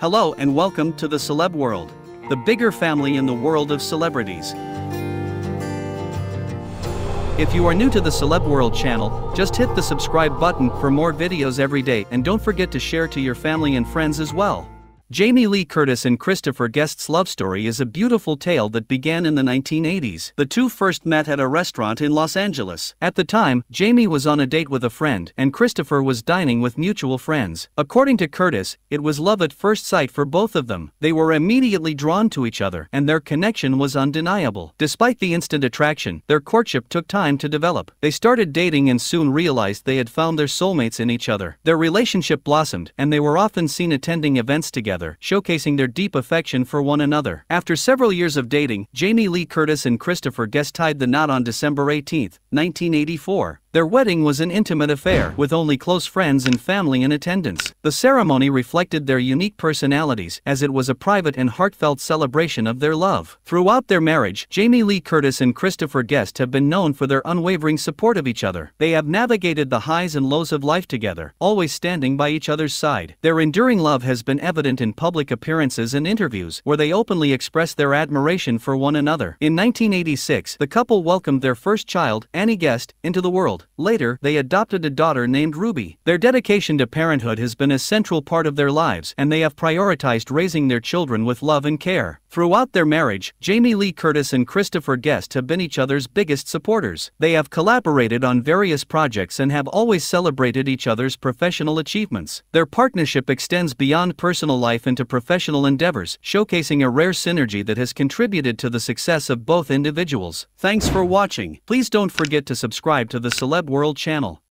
Hello and welcome to the Celeb World, the bigger family in the world of celebrities. If you are new to the Celeb World channel, just hit the subscribe button for more videos every day and don't forget to share to your family and friends as well. Jamie Lee Curtis and Christopher Guest's love story is a beautiful tale that began in the 1980s. The two first met at a restaurant in Los Angeles. At the time, Jamie was on a date with a friend, and Christopher was dining with mutual friends. According to Curtis, it was love at first sight for both of them. They were immediately drawn to each other, and their connection was undeniable. Despite the instant attraction, their courtship took time to develop. They started dating and soon realized they had found their soulmates in each other. Their relationship blossomed, and they were often seen attending events together showcasing their deep affection for one another. After several years of dating, Jamie Lee Curtis and Christopher Guest tied the knot on December 18, 1984. Their wedding was an intimate affair, with only close friends and family in attendance. The ceremony reflected their unique personalities, as it was a private and heartfelt celebration of their love. Throughout their marriage, Jamie Lee Curtis and Christopher Guest have been known for their unwavering support of each other. They have navigated the highs and lows of life together, always standing by each other's side. Their enduring love has been evident in public appearances and interviews, where they openly express their admiration for one another. In 1986, the couple welcomed their first child, Annie Guest, into the world. Later, they adopted a daughter named Ruby. Their dedication to parenthood has been a central part of their lives, and they have prioritized raising their children with love and care. Throughout their marriage, Jamie Lee Curtis and Christopher Guest have been each other's biggest supporters. They have collaborated on various projects and have always celebrated each other's professional achievements. Their partnership extends beyond personal life into professional endeavors, showcasing a rare synergy that has contributed to the success of both individuals. Thanks for watching. Please don't forget to subscribe to the Celeb World channel.